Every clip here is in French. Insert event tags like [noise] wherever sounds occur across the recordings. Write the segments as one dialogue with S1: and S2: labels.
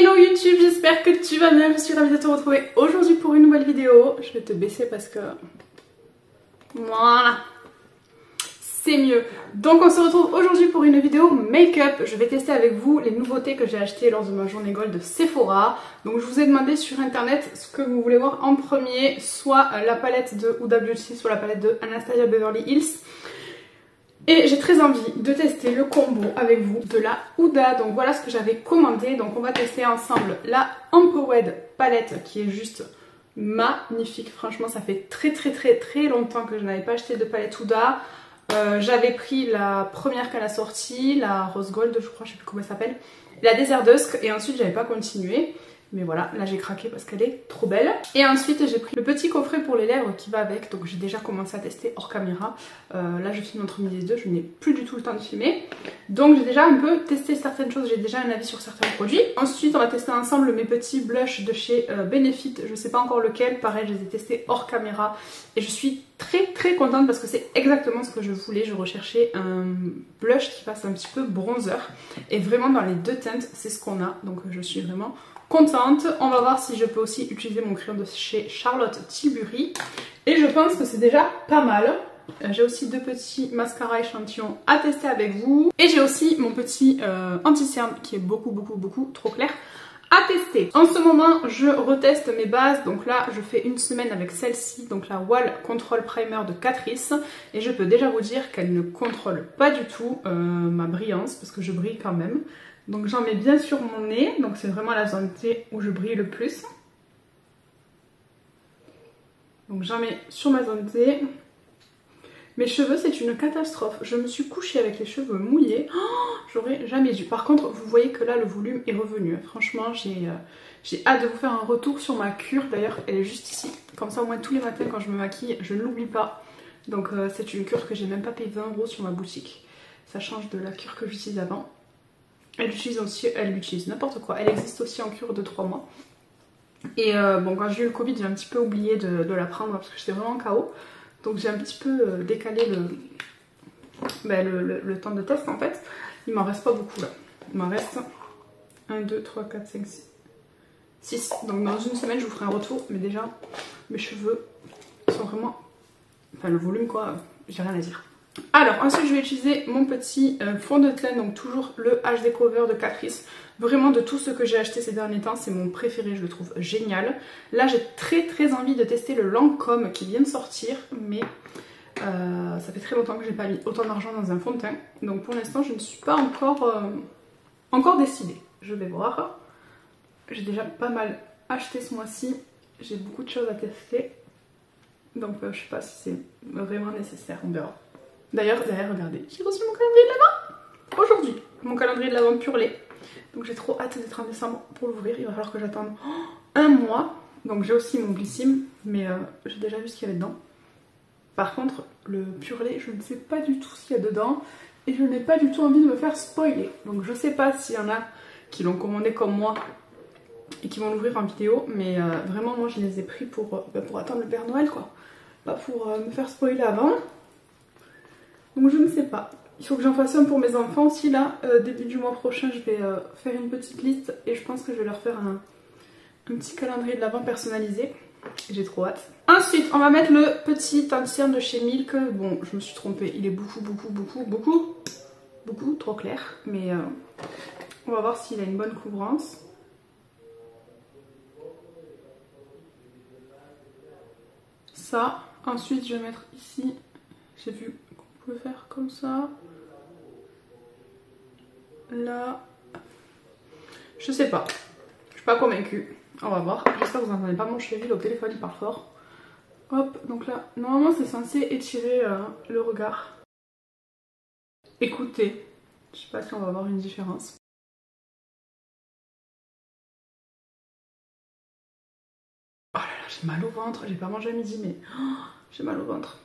S1: Hello YouTube, j'espère que tu vas bien, je suis ravie de te retrouver aujourd'hui pour une nouvelle vidéo. Je vais te baisser parce que... Voilà c'est mieux. Donc on se retrouve aujourd'hui pour une vidéo make-up. Je vais tester avec vous les nouveautés que j'ai achetées lors de ma journée gold de Sephora. Donc je vous ai demandé sur internet ce que vous voulez voir en premier, soit la palette de Huda soit la palette de Anastasia Beverly Hills. Et j'ai très envie de tester le combo avec vous de la Huda. Donc voilà ce que j'avais commandé. Donc on va tester ensemble la Empowered palette qui est juste magnifique. Franchement ça fait très très très très longtemps que je n'avais pas acheté de palette Huda. Euh, j'avais pris la première qu'elle a sortie, la Rose Gold je crois, je sais plus comment elle s'appelle. La Desert Dusk et ensuite j'avais pas continué. Mais voilà, là j'ai craqué parce qu'elle est trop belle. Et ensuite j'ai pris le petit coffret pour les lèvres qui va avec. Donc j'ai déjà commencé à tester hors caméra. Euh, là je filme entre midi et deux, je n'ai plus du tout le temps de filmer. Donc j'ai déjà un peu testé certaines choses, j'ai déjà un avis sur certains produits. Ensuite on va tester ensemble mes petits blushs de chez euh, Benefit. Je sais pas encore lequel, pareil je les ai testés hors caméra. Et je suis très très contente parce que c'est exactement ce que je voulais. Je recherchais un blush qui fasse un petit peu bronzer. Et vraiment dans les deux teintes c'est ce qu'on a. Donc je suis vraiment contente. On va voir si je peux aussi utiliser mon crayon de chez Charlotte Tilbury. Et je pense que c'est déjà pas mal. Euh, j'ai aussi deux petits mascaras échantillons à tester avec vous. Et j'ai aussi mon petit euh, anti-cerne qui est beaucoup beaucoup beaucoup trop clair à tester. En ce moment, je reteste mes bases. Donc là, je fais une semaine avec celle-ci, donc la Wall Control Primer de Catrice. Et je peux déjà vous dire qu'elle ne contrôle pas du tout euh, ma brillance, parce que je brille quand même. Donc j'en mets bien sur mon nez, donc c'est vraiment la zone où je brille le plus. Donc j'en mets sur ma zone T. Mes cheveux c'est une catastrophe. Je me suis couchée avec les cheveux mouillés. Oh, j'aurais jamais dû. Par contre vous voyez que là le volume est revenu. Franchement euh, j'ai hâte de vous faire un retour sur ma cure. D'ailleurs elle est juste ici. Comme ça au moins tous les matins quand je me maquille je ne l'oublie pas. Donc euh, c'est une cure que j'ai même pas payé 20 euros sur ma boutique. Ça change de la cure que j'utilise avant. Elle utilise aussi, elle utilise n'importe quoi. Elle existe aussi en cure de 3 mois. Et euh, bon, quand j'ai eu le Covid, j'ai un petit peu oublié de, la prendre parce que j'étais vraiment KO. Donc j'ai un petit peu euh, décalé ben, le, le, temps de test en fait. Il m'en reste pas beaucoup là. Il m'en reste 1, 2, 3, 4, 5, 6. 6. Donc dans une semaine, je vous ferai un retour. Mais déjà, mes cheveux sont vraiment... Enfin, le volume quoi, j'ai rien à dire. Alors ensuite je vais utiliser mon petit euh, fond de teint, donc toujours le HD Cover de Catrice. Vraiment de tout ce que j'ai acheté ces derniers temps, c'est mon préféré, je le trouve génial. Là j'ai très très envie de tester le Lancôme qui vient de sortir, mais euh, ça fait très longtemps que j'ai pas mis autant d'argent dans un fond de teint. Donc pour l'instant je ne suis pas encore, euh, encore décidée. Je vais voir. J'ai déjà pas mal acheté ce mois-ci, j'ai beaucoup de choses à tester. Donc je sais pas si c'est vraiment nécessaire, on verra. D'ailleurs, derrière, regardez, j'ai reçu mon calendrier de l'avant aujourd'hui. Mon calendrier de l'avant purlé. Donc j'ai trop hâte d'être en décembre pour l'ouvrir. Il va falloir que j'attende [gasps] un mois. Donc j'ai aussi mon glycime, mais euh, j'ai déjà vu ce qu'il y avait dedans. Par contre, le purlé, je ne sais pas du tout ce qu'il y a dedans. Et je n'ai pas du tout envie de me faire spoiler. Donc je sais pas s'il y en a qui l'ont commandé comme moi et qui vont l'ouvrir en vidéo. Mais euh, vraiment, moi je les ai pris pour, euh, bah, pour attendre le Père Noël quoi. Pas pour me faire spoiler avant. Donc je ne sais pas. Il faut que j'en fasse un pour mes enfants aussi là. Euh, début du mois prochain, je vais euh, faire une petite liste et je pense que je vais leur faire un, petit calendrier de l'avant personnalisé. J'ai trop hâte. Ensuite, on va mettre le petit teint de chez Milk. Bon, je me suis trompée. Il est beaucoup, beaucoup, beaucoup, beaucoup, beaucoup trop clair. Mais euh, on va voir s'il a une bonne couvrance. Ça. Ensuite, je vais mettre ici. J'ai vu faire comme ça. Là. Je sais pas. Je suis pas convaincue. On va voir. J'espère que vous n'entendez pas mon chéri. au téléphone il parle fort. Hop, donc là, normalement c'est censé étirer euh, le regard. Écoutez, je sais pas si on va avoir une différence. Oh là là, j'ai mal au ventre. J'ai pas mangé à midi, mais oh, j'ai mal au ventre.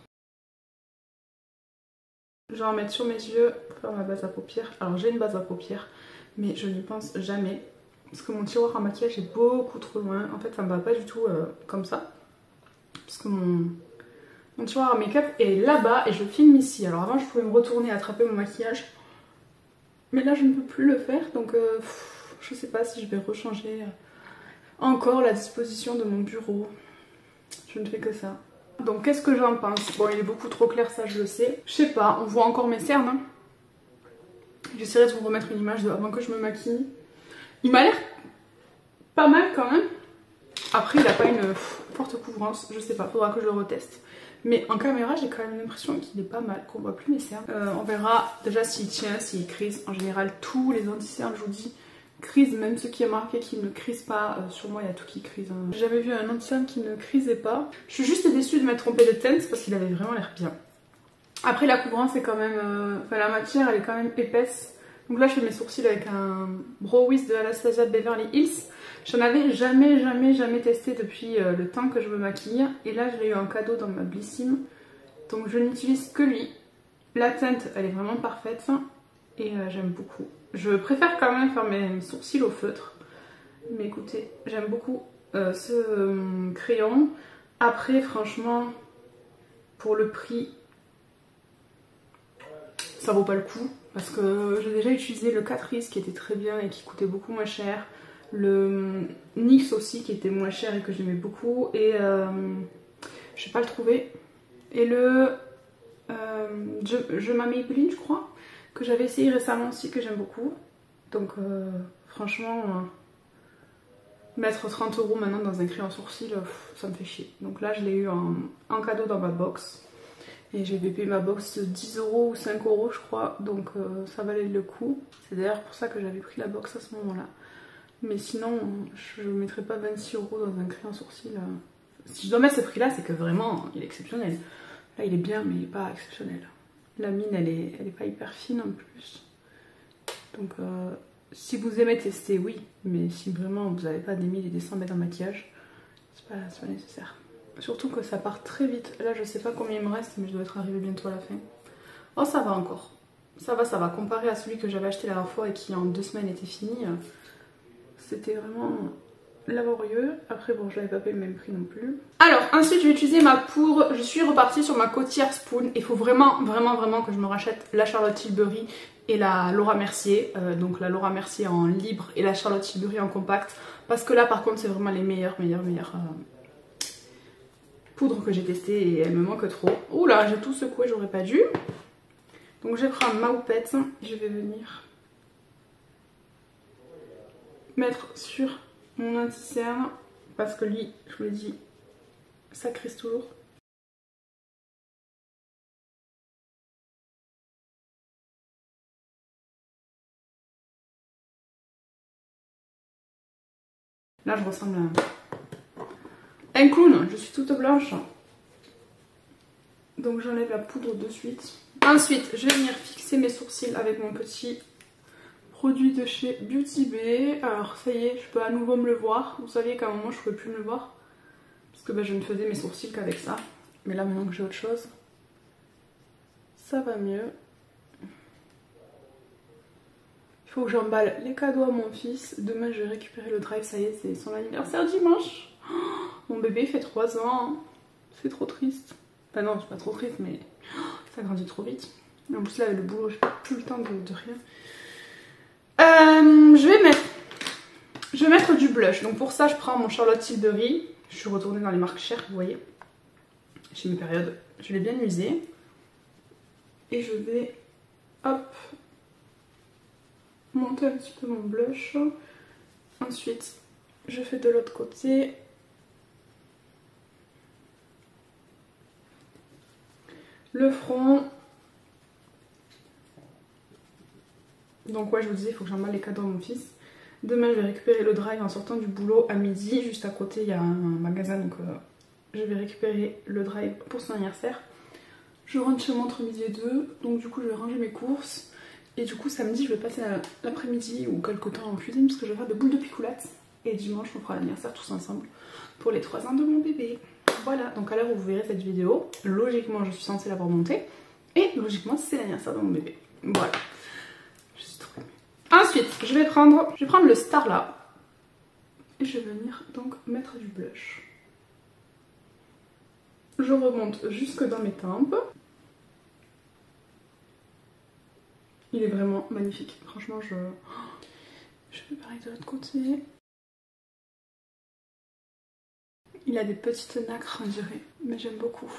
S1: Je vais en mettre sur mes yeux pour faire ma base à paupières. Alors j'ai une base à paupières, mais je n'y pense jamais. Parce que mon tiroir à maquillage est beaucoup trop loin. En fait, ça me va pas du tout euh, comme ça. Parce que mon, tiroir à make-up est là-bas et je filme ici. Alors avant, je pouvais me retourner et attraper mon maquillage. Mais là, je ne peux plus le faire. Donc, euh, Je sais pas si je vais rechanger encore la disposition de mon bureau. Je ne fais que ça. Donc qu'est-ce que j'en pense? Bon il est beaucoup trop clair ça je le sais. Je sais pas, on voit encore mes cernes. Hein. J'essaierai de vous remettre une image avant que je me maquille. Il m'a l'air pas mal quand même. Après il a pas une forte couvrance, je sais pas, faudra que je le reteste. Mais en caméra j'ai quand même l'impression qu'il est pas mal, qu'on voit plus mes cernes. Euh, on verra déjà s'il tient, s'il crise. En général tous les anti-cernes je vous dis crise, même ce qui est marqué qui ne crise pas, euh, sur moi il y a tout qui crise. Hein. J'ai jamais vu un anti qui ne crisait pas. Je suis juste déçue de m'être trompée de teinte parce qu'il avait vraiment l'air bien. Après la couvrance est quand même, euh, enfin la matière elle est quand même épaisse. Donc là je fais mes sourcils avec un Brow de Anastasia Beverly Hills. J'en avais jamais jamais jamais testé depuis euh, le temps que je me maquille. Et là je l'ai eu en cadeau dans ma Blissim. Donc je n'utilise que lui. La teinte elle est vraiment parfaite et j'aime beaucoup. Je préfère quand même faire mes sourcils au feutre. Mais écoutez, j'aime beaucoup euh, ce euh, crayon. Après, franchement, pour le prix, ça vaut pas le coup. Parce que j'ai déjà utilisé le Catrice qui était très bien et qui coûtait beaucoup moins cher. Le NYX aussi qui était moins cher et que j'aimais beaucoup. Et euh, je vais pas le trouver. Et le Je, je je crois que j'avais essayé récemment aussi, que j'aime beaucoup. Donc euh, franchement, euh, mettre 30 euros maintenant dans un crayon sourcil, euh, ça me fait chier. Donc là, je l'ai eu en, cadeau dans ma box. Et j'ai payé ma box 10 euros ou 5 euros je crois, donc ça valait le coup. C'est d'ailleurs pour ça que j'avais pris la box à ce moment-là. Mais sinon, je ne mettrais pas 26 euros dans un crayon sourcil. Si je dois mettre ce prix-là, c'est que vraiment, il est exceptionnel. Là, il est bien, mais il n'est pas exceptionnel. La mine, elle est, elle est pas hyper fine en plus. Donc, euh, si vous aimez tester, oui. Mais si vraiment vous n'avez pas des 1000 et des 100 mètres en maquillage, c'est pas, pas nécessaire. Surtout que ça part très vite. Là, je sais pas combien il me reste, mais je dois être arrivé bientôt à la fin. Oh, ça va encore. Ça va, ça va. Comparé à celui que j'avais acheté la dernière fois et qui en deux semaines était fini, euh, c'était vraiment laborieux. Après, bon, je n'avais pas payé le même prix non plus. Alors, ensuite, je vais utiliser ma poudre. Je suis repartie sur ma côtière Spoon. Il faut vraiment, vraiment, vraiment que je me rachète la Charlotte Tilbury et la Laura Mercier. Euh, donc la Laura Mercier en libre et la Charlotte Tilbury en compact. Parce que là, par contre, c'est vraiment les meilleures, meilleures, meilleures euh, poudres que j'ai testées et elles me manquent trop. Oula, j'ai tout secoué, j'aurais pas dû. Donc je vais prendre ma houppette. Je vais venir mettre sur mon anti-cerne parce que lui, je vous l'ai dit, ça crise toujours. Là, je ressemble à un clown. Je suis toute blanche. Donc, j'enlève la poudre de suite. Ensuite, je vais venir fixer mes sourcils avec mon petit produit de chez Beauty Bay. Alors ça y est, je peux à nouveau me le voir. Vous savez qu'à un moment je ne pouvais plus me le voir. Parce que bah, je ne faisais mes sourcils qu'avec ça. Mais là maintenant que j'ai autre chose, ça va mieux. Il faut que j'emballe les cadeaux à mon fils. Demain je vais récupérer le drive, ça y est, c'est son anniversaire dimanche. mon bébé fait 3 ans. C'est trop triste. Enfin non, c'est pas trop triste, mais ça grandit trop vite. En plus là, le boulot, j'ai plus le temps de rien. Euh, je vais mettre je vais mettre du blush. Donc pour ça, je prends mon Charlotte Tilbury. Je suis retournée dans les marques chères, vous voyez. J'ai mes périodes. Je l'ai bien usé. Et je vais, hop, monter un petit peu mon blush. Ensuite, je fais de l'autre côté. Le front. Donc ouais, je vous disais, il faut que j'emballe les cadeaux à mon fils. Demain, je vais récupérer le drive en sortant du boulot à midi. Juste à côté, il y a un magasin, donc euh, je vais récupérer le drive pour son anniversaire. Je rentre chez moi entre midi et deux, donc du coup, je vais ranger mes courses. Et du coup, samedi, je vais passer l'après-midi ou quelque temps en cuisine parce que je vais faire de boules de picoulette. Et dimanche, on fera l'anniversaire tous ensemble pour les 3 ans de mon bébé. Voilà, donc à l'heure où vous verrez cette vidéo, logiquement, je suis censée l'avoir montée. Et logiquement, c'est l'anniversaire de mon bébé. Voilà. Ensuite, je vais prendre, je vais prendre le Starla et je vais venir donc mettre du blush. Je remonte jusque dans mes tempes. Il est vraiment magnifique. Franchement, je, Je fais pareil de l'autre côté. Il a des petites nacres on dirait, mais j'aime beaucoup.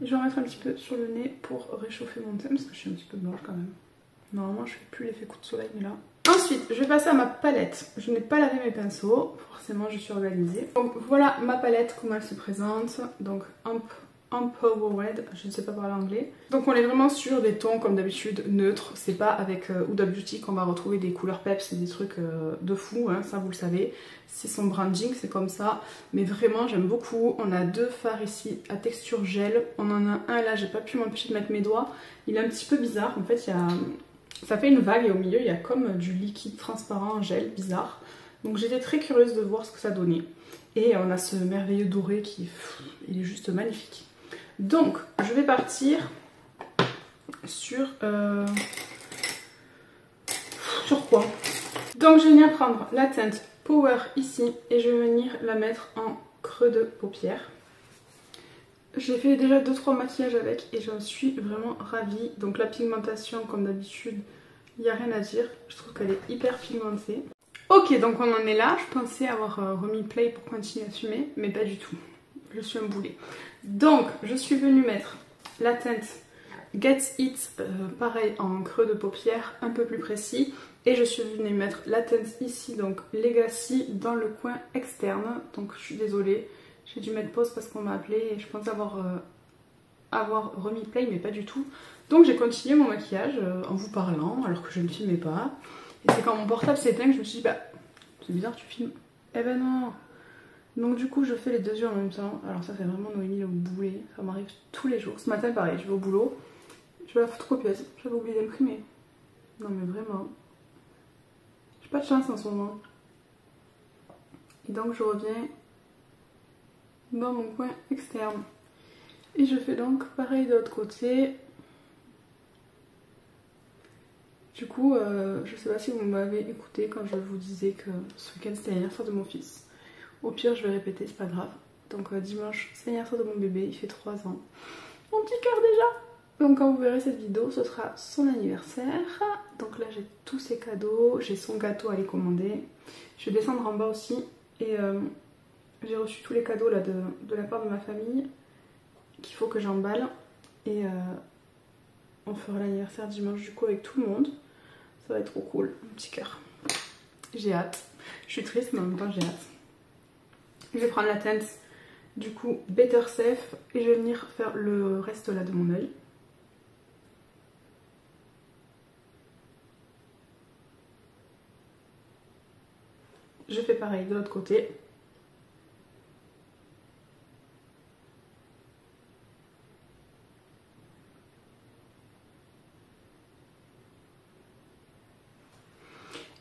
S1: Je vais en mettre un petit peu sur le nez pour réchauffer mon teint parce que je suis un petit peu blanche quand même. Normalement je fais plus l'effet coup de soleil mais là. Ensuite je vais passer à ma palette. Je n'ai pas lavé mes pinceaux, forcément je suis organisée. Donc voilà ma palette comment elle se présente. Donc un Empowered, je ne sais pas parler anglais. Donc on est vraiment sur des tons comme d'habitude neutres, c'est pas avec euh, Beauty qu'on va retrouver des couleurs peps et des trucs euh, de fou, hein, ça vous le savez. C'est son branding, c'est comme ça, mais vraiment j'aime beaucoup. On a deux fards ici à texture gel, on en a un là, j'ai pas pu m'empêcher de mettre mes doigts. Il est un petit peu bizarre, en fait il y a... ça fait une vague et au milieu il y a comme du liquide transparent en gel, bizarre. Donc j'étais très curieuse de voir ce que ça donnait. Et on a ce merveilleux doré qui il est juste magnifique. Donc, je vais partir sur... Euh, sur quoi? Donc, je vais venir prendre la teinte Power ici et je vais venir la mettre en creux de paupière. J'ai fait déjà 2-3 maquillages avec et j'en suis vraiment ravie. Donc la pigmentation, comme d'habitude, il n'y a rien à dire. Je trouve qu'elle est hyper pigmentée. Ok, donc on en est là. Je pensais avoir euh, remis play pour continuer à fumer, mais pas du tout je suis un boulet. Donc, je suis venue mettre la teinte Get It, euh, pareil en creux de paupière, un peu plus précis. Et je suis venue mettre la teinte ici, donc Legacy, dans le coin externe. Donc je suis désolée, j'ai dû mettre pause parce qu'on m'a appelé et je pense avoir, euh, avoir remis play, mais pas du tout. Donc j'ai continué mon maquillage euh, en vous parlant, alors que je ne filmais pas. Et c'est quand mon portable s'est éteint que je me suis dit, bah, c'est bizarre, tu filmes. Eh ben non donc du coup je fais les deux yeux en même temps. Alors ça fait vraiment Noémie le boulet. Ça m'arrive tous les jours. Ce matin pareil, je vais au boulot. Je vais à la photocopieuse. J'avais oublié d'imprimer. Non mais vraiment. J'ai pas de chance en ce moment. Et donc je reviens dans mon coin externe. Et je fais donc pareil de l'autre côté. Du coup, euh, je sais pas si vous m'avez écouté quand je vous disais que ce week-end c'était l'anniversaire de mon fils. Au pire, je vais répéter, c'est pas grave. Donc euh, dimanche, c'est l'anniversaire de mon bébé, il fait 3 ans. Mon petit cœur déjà Donc quand vous verrez cette vidéo, ce sera son anniversaire. Donc là, j'ai tous ses cadeaux, j'ai son gâteau à les commander. Je vais descendre en bas aussi. Et euh, j'ai reçu tous les cadeaux là de, la part de ma famille qu'il faut que j'emballe. Et euh, on fera l'anniversaire dimanche du coup avec tout le monde. Ça va être trop cool, mon petit cœur. J'ai hâte. Je suis triste mais en même temps j'ai hâte. Je vais prendre la teinte du coup Better Safe et je vais venir faire le reste là de mon œil. Je fais pareil de l'autre côté.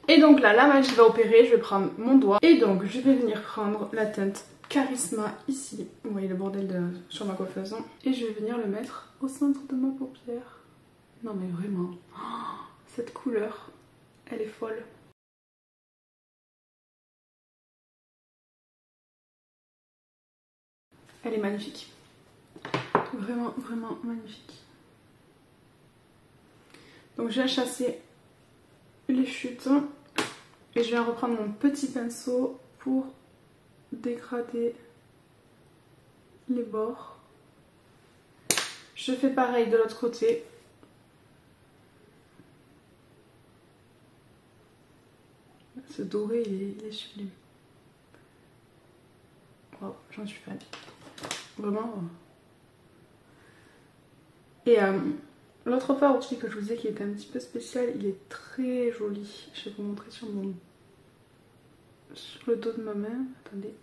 S1: Et donc là, la magie va opérer, je vais prendre mon doigt. Et donc, je vais venir prendre la teinte Charisma ici. Vous voyez le bordel de, sur ma coiffeuse. Et je vais venir le mettre au centre de ma paupière. Non mais vraiment, [gasps] cette couleur, elle est folle. Elle est magnifique. Vraiment, vraiment magnifique. Donc je vais chasser les chutes. Et je viens reprendre mon petit pinceau pour dégrader les bords. Je fais pareil de l'autre côté. Ce doré, il est, sublime. j'en suis fan. Vraiment. Et euh, L'autre part aussi que je vous disais qui était un petit peu spécial, il est très joli. Je vais vous montrer sur mon sur le dos de ma main. Attendez,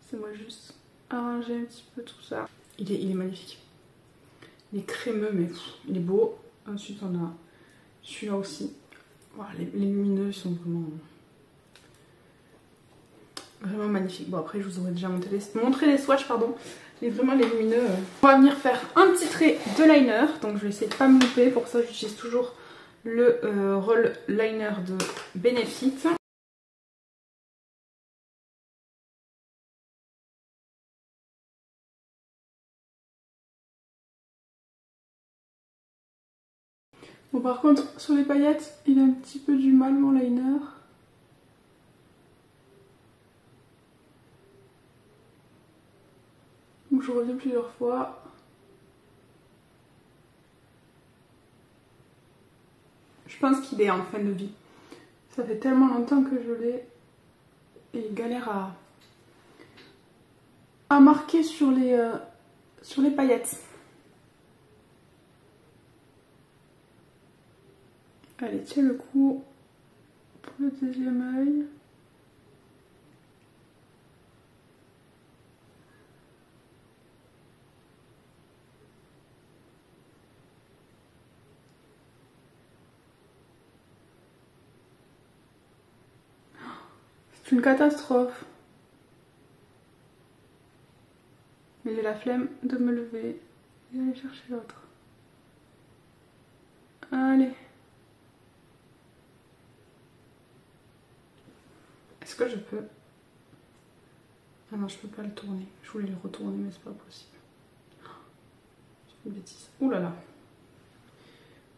S1: c'est moi juste arranger un petit peu tout ça. Il est, il est magnifique. Il est crémeux mais il est beau. Ensuite on a celui-là aussi. Voilà, les, lumineux sont vraiment vraiment magnifiques. Bon après je vous aurais déjà montré les, montré les swatchs pardon mais vraiment les lumineux. Euh. On va venir faire un petit trait de liner, donc je vais essayer de pas me louper, pour ça j'utilise toujours le euh, roll liner de Benefit. Bon par contre sur les paillettes il a un petit peu du mal mon liner. Donc je reviens plusieurs fois. Je pense qu'il est en fin de vie. Ça fait tellement longtemps que je l'ai et il galère à, à marquer sur les, euh, sur les paillettes. Allez, tiens le coup pour le deuxième œil. Une catastrophe. Mais j'ai la flemme de me lever et d'aller chercher l'autre. Allez. Est-ce que je peux? Ah non, je peux pas le tourner. Je voulais le retourner, mais c'est pas possible. C'est une bêtise. Ouh là là.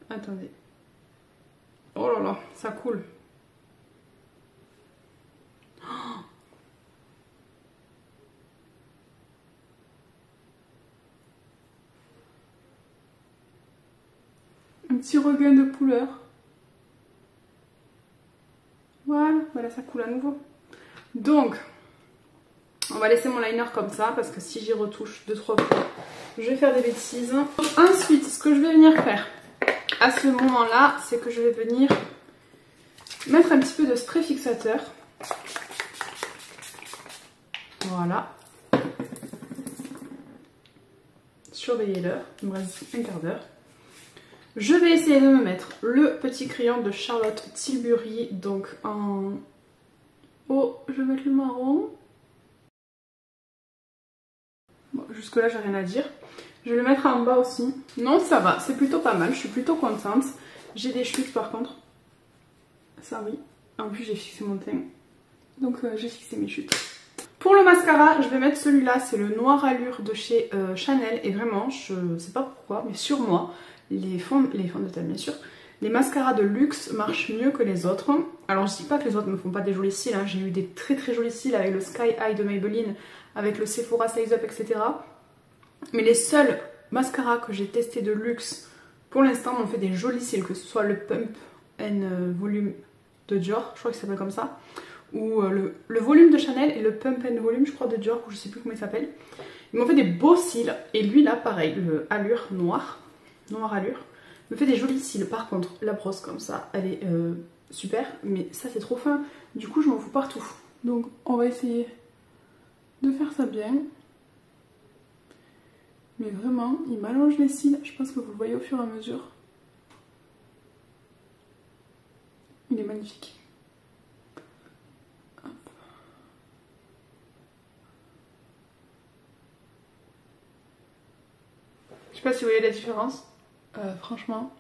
S1: Attendez. Oh là là, ça coule. Petit regain de couleur. Voilà, voilà, ça coule à nouveau. Donc, on va laisser mon liner comme ça parce que si j'y retouche deux trois fois, je vais faire des bêtises. Ensuite, ce que je vais venir faire à ce moment-là, c'est que je vais venir mettre un petit peu de spray fixateur. Voilà. Surveillez l'heure, il me reste un quart d'heure. Je vais essayer de me mettre le petit crayon de Charlotte Tilbury, donc en... Oh, je vais mettre le marron. Bon, jusque là j'ai rien à dire. Je vais le mettre en bas aussi. Non, ça va, c'est plutôt pas mal, je suis plutôt contente. J'ai des chutes par contre. Ça oui. En plus j'ai fixé mon teint. Donc euh, j'ai fixé mes chutes. Pour le mascara, je vais mettre celui-là, c'est le Noir Allure de chez euh, Chanel. Et vraiment, je sais pas pourquoi, mais sur moi, les fonds, de teint bien sûr, les mascaras de luxe marchent mieux que les autres. Alors je dis pas que les autres ne font pas des jolis cils, hein. j'ai eu des très très jolis cils avec le Sky High de Maybelline, avec le Sephora Size Up, etc. Mais les seuls mascaras que j'ai testés de luxe pour l'instant m'ont fait des jolis cils, que ce soit le Pump and euh, Volume de Dior, je crois qu'il s'appelle comme ça, ou euh, le, volume de Chanel et le Pump and Volume, je crois, de Dior, ou je sais plus comment il s'appelle. Ils m'ont fait des beaux cils, et lui là, pareil, le Allure noir, noir allure. Me fait des jolis cils. Par contre, la brosse comme ça, elle est euh, super. Mais ça, c'est trop fin. Du coup, je m'en fous partout. Donc, on va essayer de faire ça bien. Mais vraiment, il m'allonge les cils. Je pense que vous le voyez au fur et à mesure. Il est magnifique. Je sais pas si vous voyez la différence. Euh, franchement.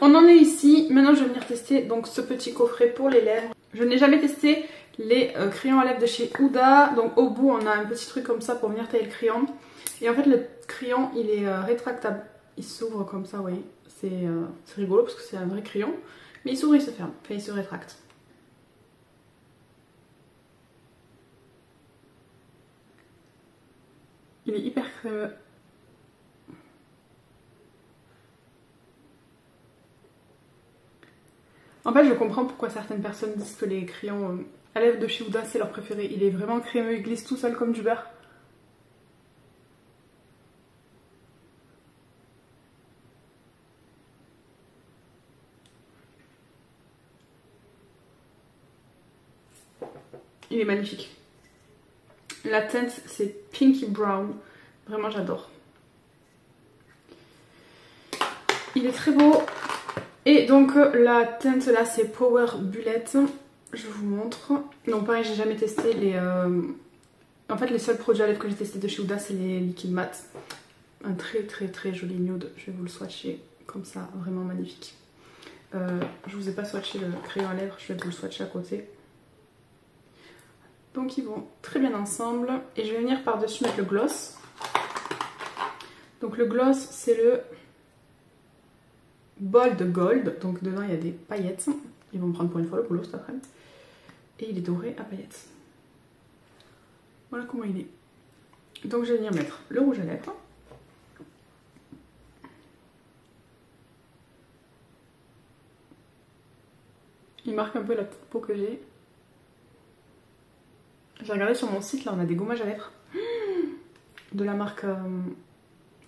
S1: On en est ici. Maintenant, je vais venir tester donc ce petit coffret pour les lèvres. Je n'ai jamais testé les euh, crayons à lèvres de chez Huda. Donc au bout, on a un petit truc comme ça pour venir tailler le crayon. Et en fait, le crayon, il est euh, rétractable. Il s'ouvre comme ça, voyez. C'est rigolo parce que c'est un vrai crayon. Mais il s'ouvre, il se ferme. Enfin, il se rétracte. Il est hyper crémeux. En fait, je comprends pourquoi certaines personnes disent que les crayons euh, à lèvres de chez Huda, c'est leur préféré. Il est vraiment crémeux, il glisse tout seul comme du beurre. Il est magnifique. La teinte, c'est Pinky Brown. Vraiment, j'adore. Il est très beau. Et donc euh, la teinte là c'est Power Bullet. Je vous montre. Non pareil j'ai jamais testé les... Euh, en fait les seuls produits à lèvres que j'ai testé de chez Huda c'est les liquides mat. Un très très très joli nude. Je vais vous le swatcher comme ça, vraiment magnifique. Euh, je vous ai pas swatché le crayon à lèvres, je vais vous le swatcher à côté. Donc ils vont très bien ensemble. Et je vais venir par-dessus mettre le gloss. Donc le gloss c'est le Bold Gold. Donc dedans il y a des paillettes. Ils vont me prendre pour une fois le boulot cet après-midi. Et il est doré à paillettes. Voilà comment il est. Donc je vais venir mettre le rouge à lèvres. Il marque un peu la peau que j'ai. J'ai regardé sur mon site, là on a des gommages à lèvres. [gasps] De la marque euh,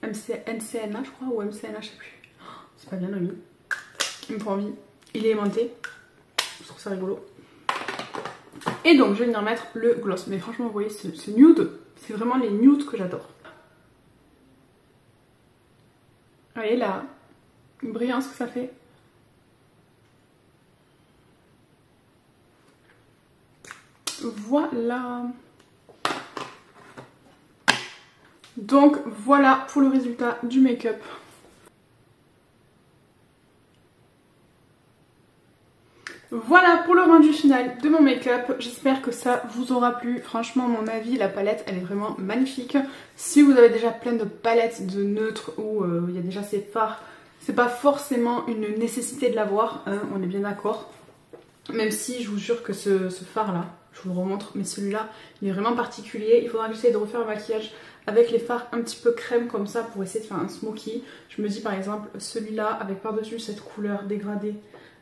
S1: NCNA je crois, ou MCNA, je sais plus. C'est pas bien nommé. Il me prend envie. Il est aimanté. Je trouve ça rigolo. Et donc je vais venir mettre le gloss. Mais franchement vous voyez ce, nude, c'est vraiment les nudes que j'adore. Vous voyez la brillance que ça fait Voilà. Donc voilà pour le résultat du make-up. Voilà pour le rendu final de mon make-up. J'espère que ça vous aura plu. Franchement, mon avis, la palette, elle est vraiment magnifique. Si vous avez déjà plein de palettes de neutres où euh, il y a déjà ces fards, c'est pas forcément une nécessité de l'avoir, hein, on est bien d'accord. Même si je vous jure que ce, ce fard-là, je vous le remontre, mais celui-là, il est vraiment particulier. Il faudra que j'essaye de refaire un maquillage avec les fards un petit peu crème comme ça pour essayer de faire un smoky. Je me dis par exemple celui-là avec par-dessus cette couleur dégradée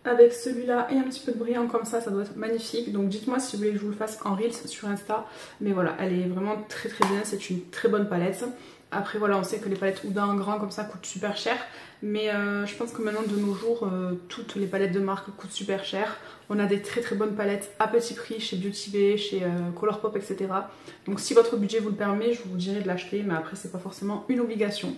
S1: avec celui-là et un petit peu de brillant comme ça, ça doit être magnifique. Donc dites-moi si vous voulez que je vous le fasse en Reels sur Insta. Mais voilà, elle est vraiment très très bien, c'est une très bonne palette. Après voilà, on sait que les palettes Ouda grand comme ça coûtent super cher. Mais euh, je pense que maintenant de nos jours, euh, toutes les palettes de marque coûtent super cher. On a des très très bonnes palettes à petit prix chez Beauty Bay, chez euh, Colourpop, etc. Donc si votre budget vous le permet, je vous dirais de l'acheter. Mais après c'est pas forcément une obligation.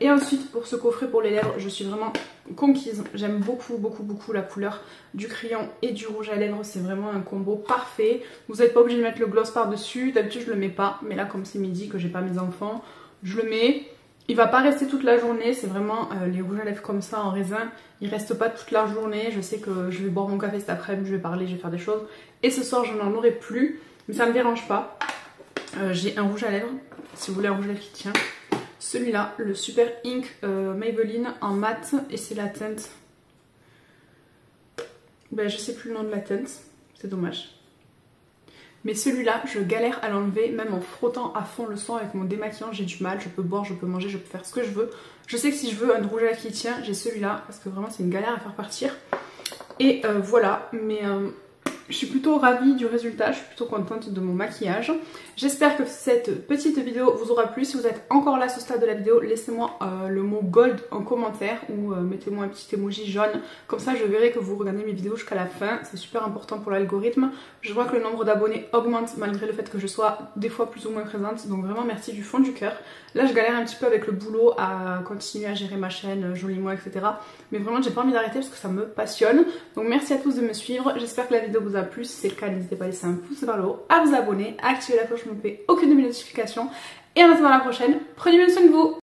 S1: Et ensuite pour ce coffret pour les lèvres, je suis vraiment conquise. J'aime beaucoup beaucoup beaucoup la couleur du crayon et du rouge à lèvres. C'est vraiment un combo parfait. Vous n'êtes pas obligé de mettre le gloss par dessus. D'habitude je le mets pas. Mais là comme c'est midi que j'ai pas mes enfants, je le mets. Il va pas rester toute la journée, c'est vraiment euh, les rouges à lèvres comme ça en raisin. Il reste pas toute la journée, je sais que je vais boire mon café cet après-midi, je vais parler, je vais faire des choses. Et ce soir je n'en aurai plus, mais ça me dérange pas. Euh, j'ai un rouge à lèvres, si vous voulez un rouge à lèvres qui tient. Celui-là, le Super Ink euh, Maybelline en mat et c'est la teinte... Ben je sais plus le nom de la teinte, c'est dommage. Mais celui-là, je galère à l'enlever, même en frottant à fond le sang avec mon démaquillant, j'ai du mal. Je peux boire, je peux manger, je peux faire ce que je veux. Je sais que si je veux un rouge à qui tient, j'ai celui-là, parce que vraiment c'est une galère à faire partir. Et euh, voilà, mais euh, je suis plutôt ravie du résultat, je suis plutôt contente de mon maquillage. J'espère que cette petite vidéo vous aura plu. Si vous êtes encore là à ce stade de la vidéo, laissez-moi euh, le mot gold en commentaire ou euh, mettez-moi un petit emoji jaune. Comme ça je verrai que vous regardez mes vidéos jusqu'à la fin. C'est super important pour l'algorithme. Je vois que le nombre d'abonnés augmente malgré le fait que je sois des fois plus ou moins présente. Donc vraiment merci du fond du cœur. Là je galère un petit peu avec le boulot à continuer à gérer ma chaîne, euh, joli moi, etc. Mais vraiment j'ai pas envie d'arrêter parce que ça me passionne. Donc merci à tous de me suivre. J'espère que la vidéo vous a plu. Si c'est le cas, n'hésitez pas à laisser un pouce vers le haut, à vous abonner, à activer la cloche pour ne aucune de mes notifications. Et en attendant la prochaine, prenez bien soin de vous